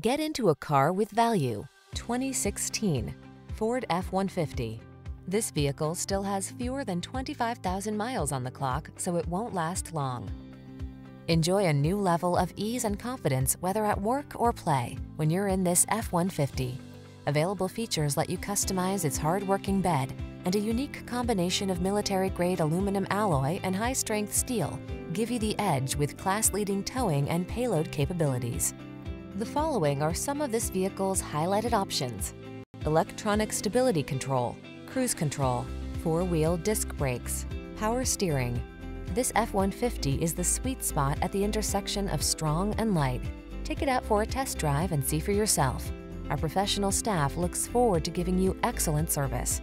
Get into a car with value. 2016 Ford F-150. This vehicle still has fewer than 25,000 miles on the clock, so it won't last long. Enjoy a new level of ease and confidence whether at work or play when you're in this F-150. Available features let you customize its hard-working bed and a unique combination of military-grade aluminum alloy and high-strength steel give you the edge with class-leading towing and payload capabilities. The following are some of this vehicle's highlighted options. Electronic stability control, cruise control, four-wheel disc brakes, power steering. This F-150 is the sweet spot at the intersection of strong and light. Take it out for a test drive and see for yourself. Our professional staff looks forward to giving you excellent service.